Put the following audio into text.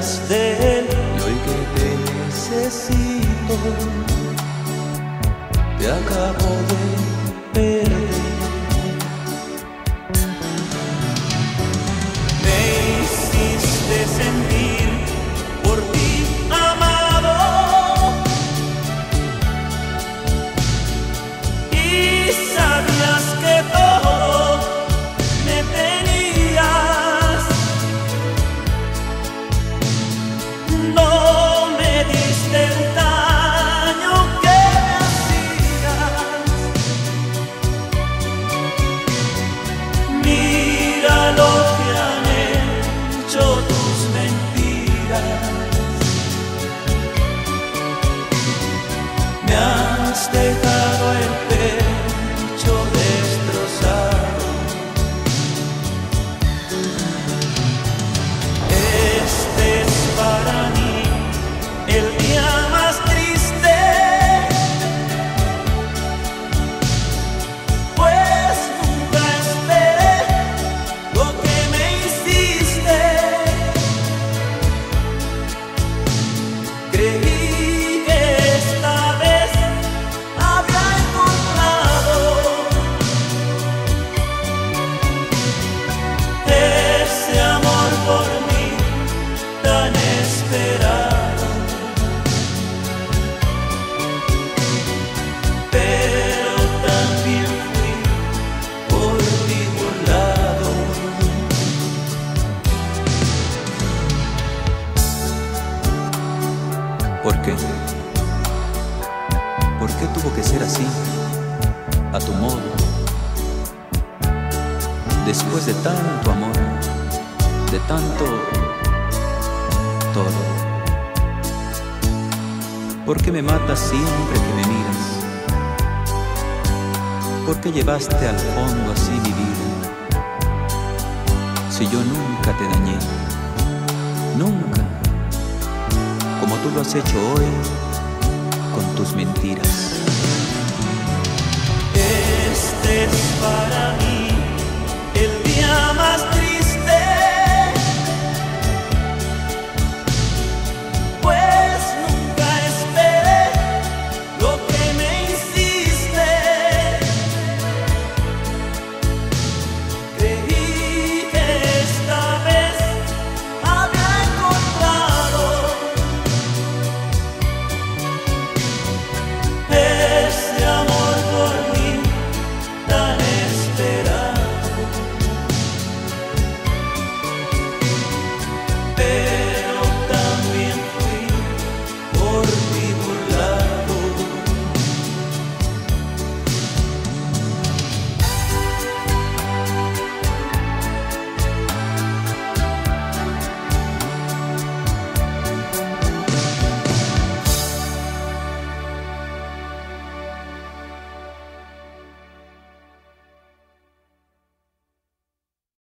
de y hoy que te necesito, te acabo de perder. Has dejado qué? ¿Por qué tuvo que ser así? A tu modo. Después de tanto amor, de tanto todo. ¿Por qué me matas siempre que me miras? ¿Por qué llevaste al fondo así mi vida? Si yo nunca te dañé, nunca tú lo has hecho hoy con tus mentiras. Este es para